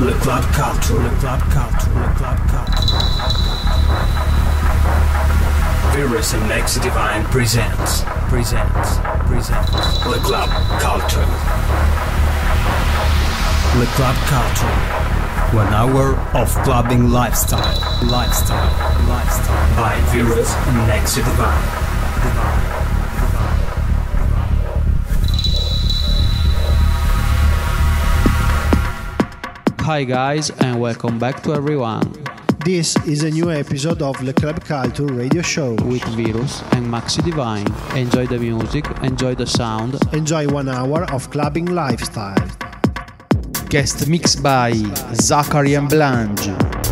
Le Club Culture, Le Club Culture, Le Club Culture. Veerus and Maxie Devine presents, presents, presents Le Club Culture. Le Club Culture. One hour of clubbing lifestyle, lifestyle, lifestyle. By Veerus and Maxie Devine. Divine. Hi guys and welcome back to everyone This is a new episode of Le Club Culture radio show. with Veerus and Maxie Devine. Enjoy the music, enjoy the sound. Enjoy one hour of clubbing lifestyle. Guest mix by Zakari and Blange.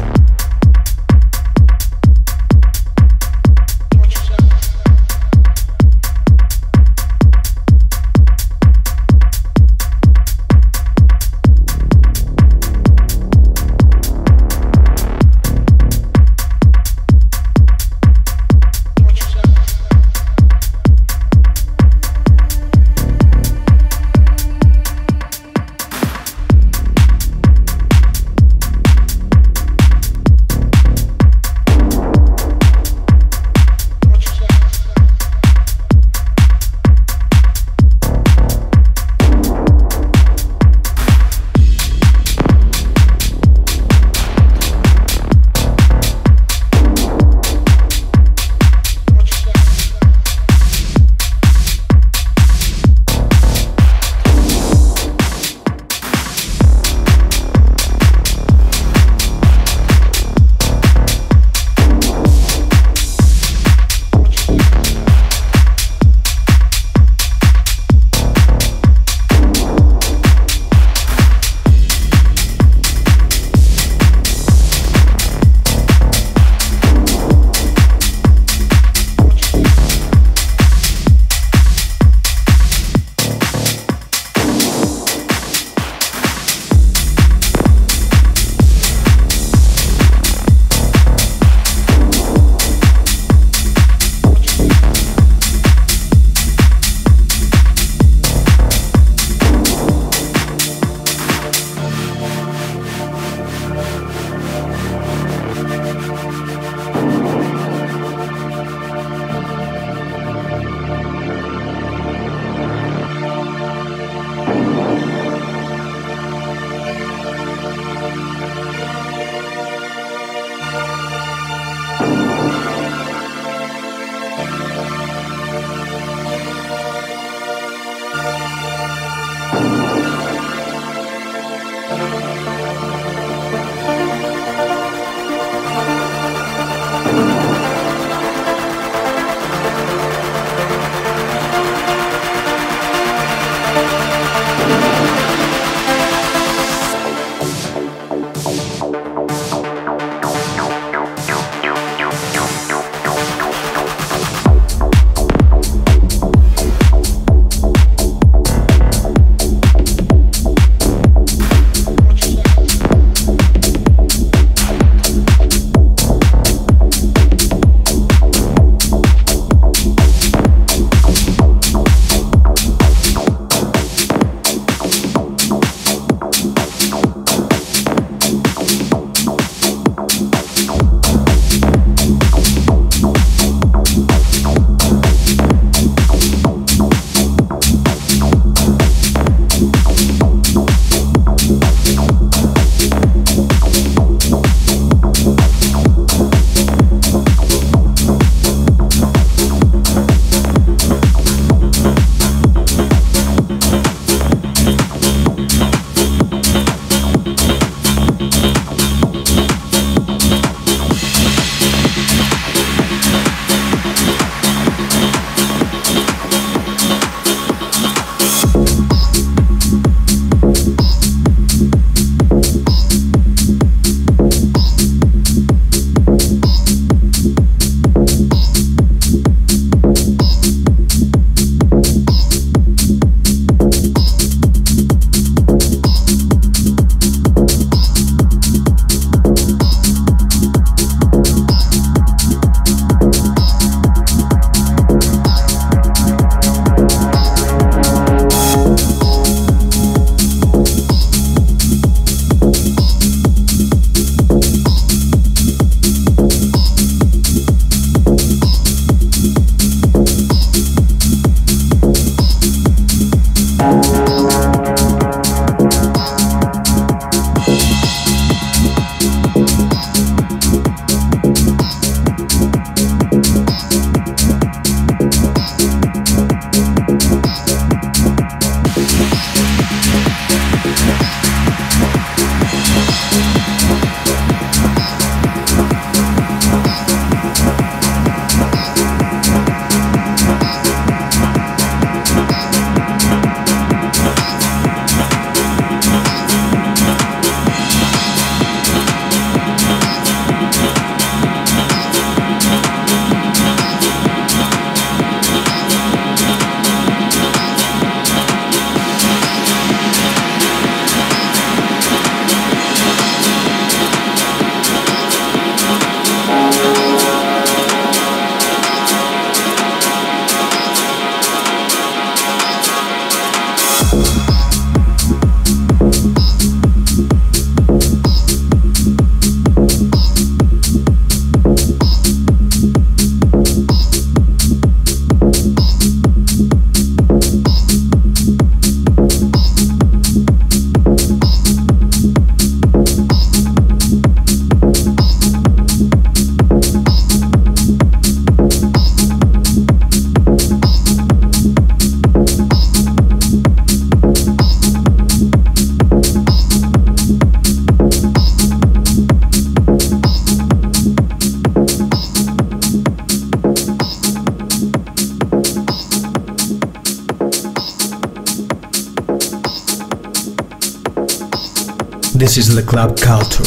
The Club Culture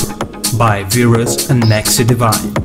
by Veerus and Maxie Devine.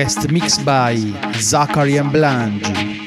Mixed by Zakari and Blange.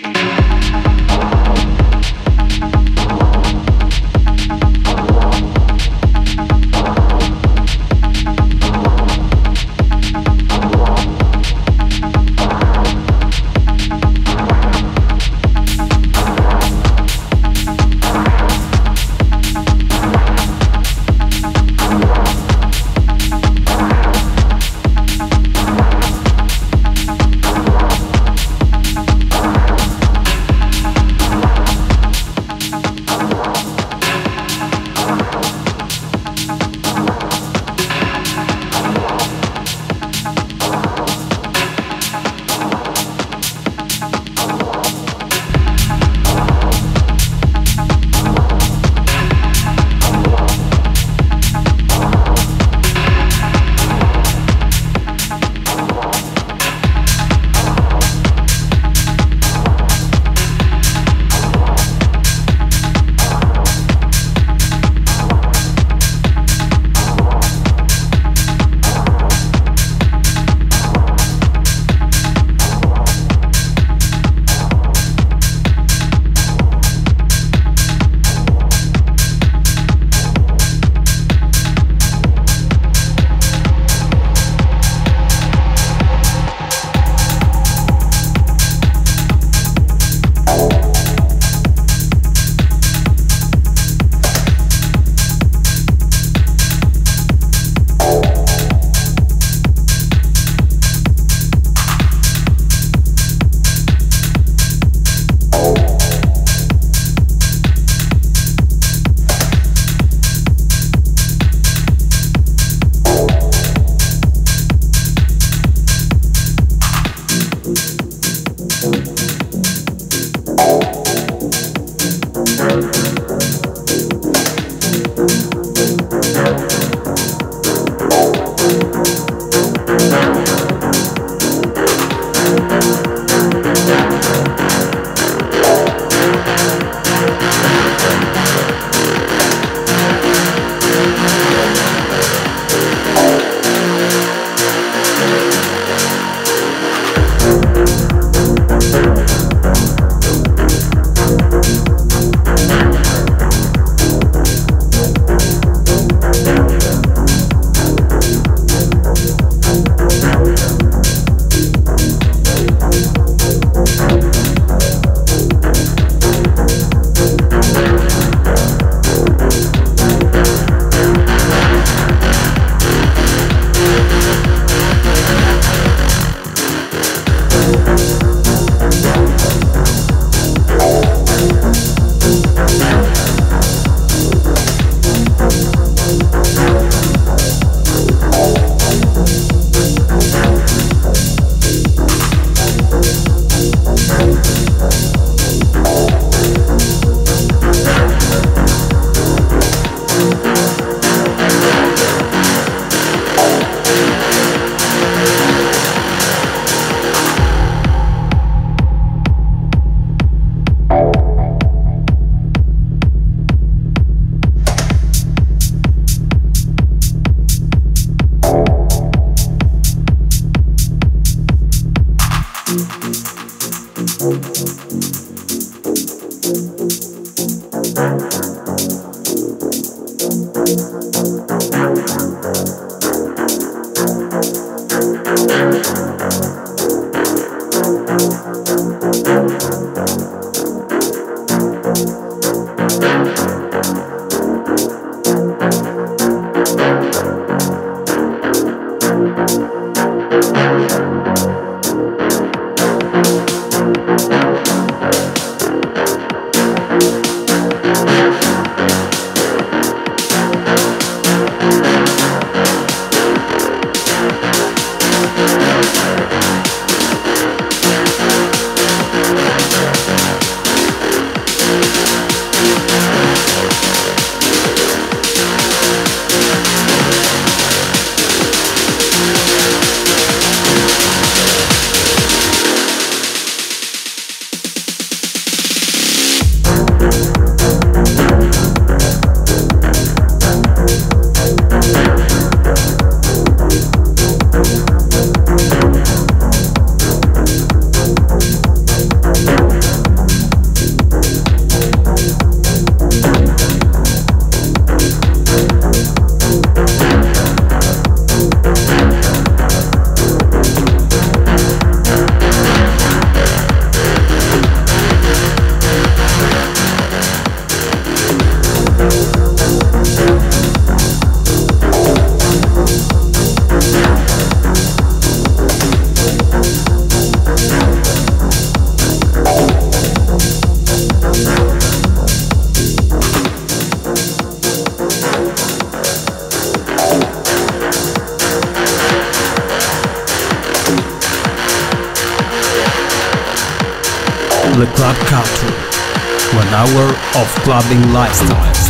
Clubbing lifestyle.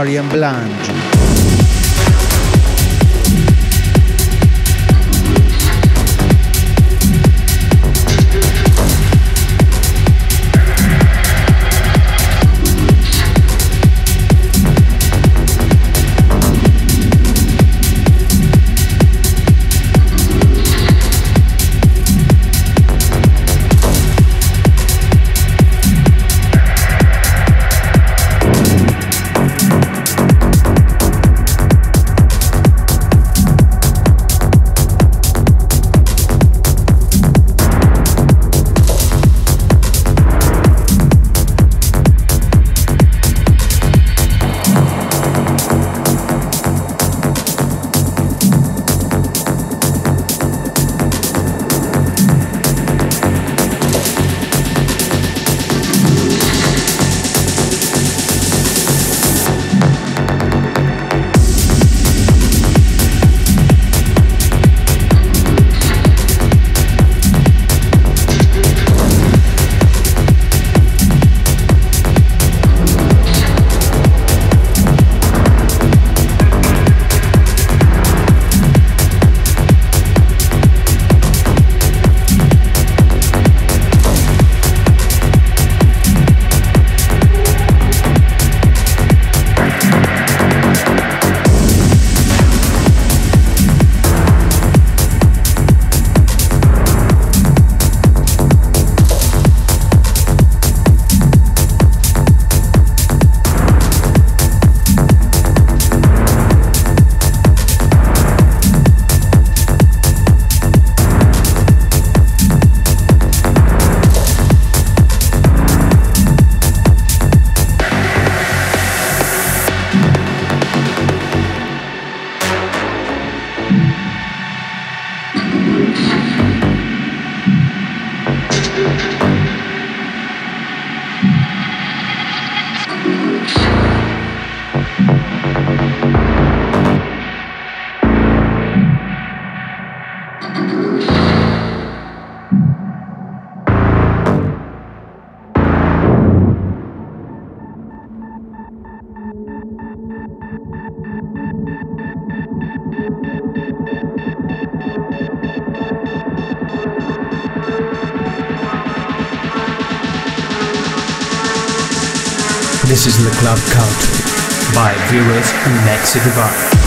And Blange. Club Culture by Veerus and Maxie Devine.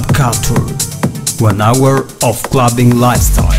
Club Culture. One hour of clubbing lifestyle.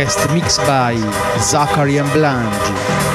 Guest mix by Zakari and Blange.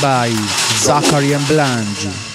By Zakari and Blange.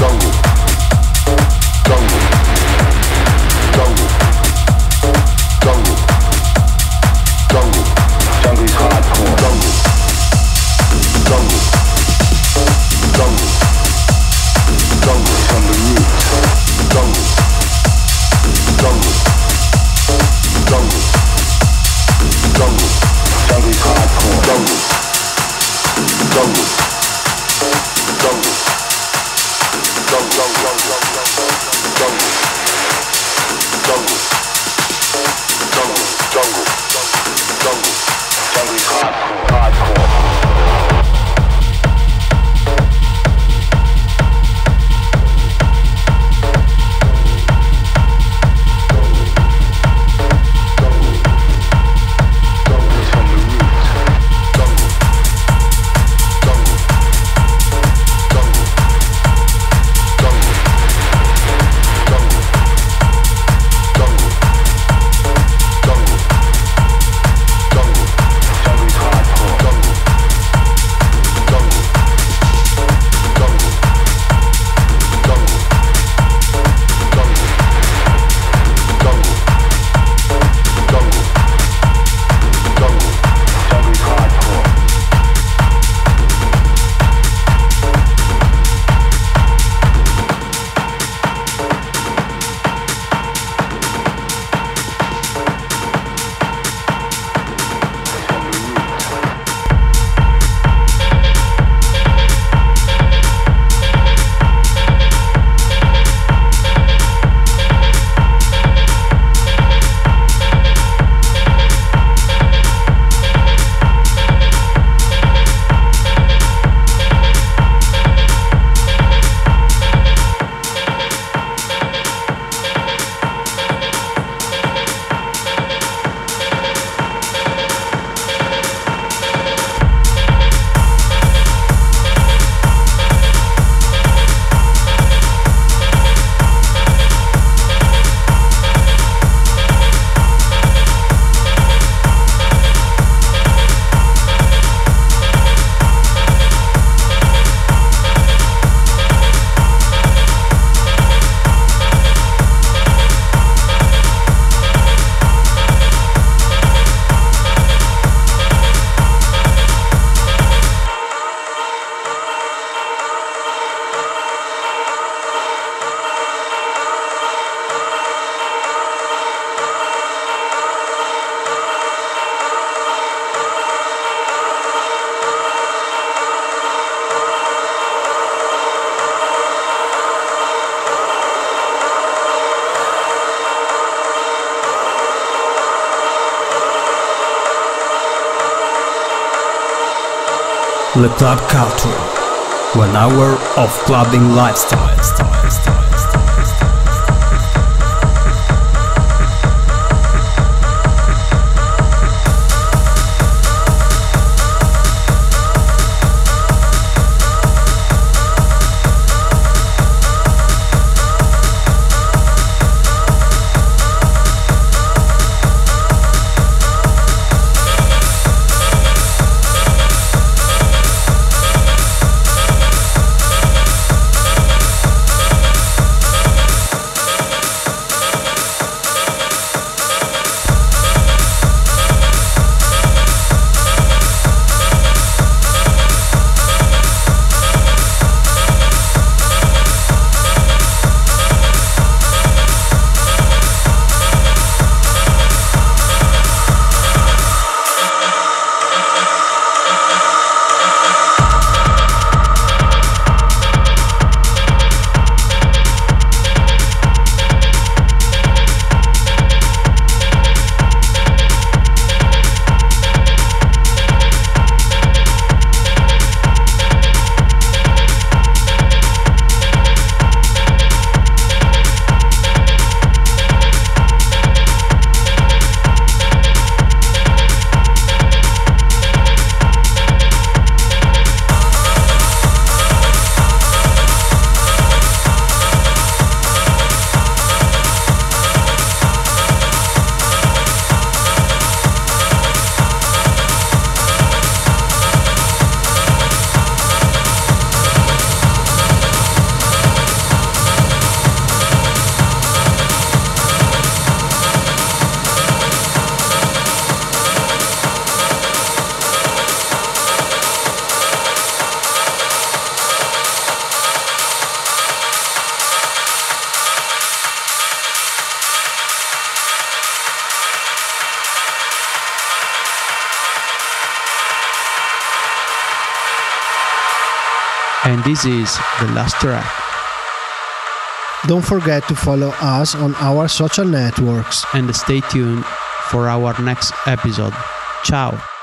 jungle. Club Culture. One hour of clubbing lifestyle. And this is the last track. Don't forget to follow us on our social networks. And stay tuned for our next episode. Ciao!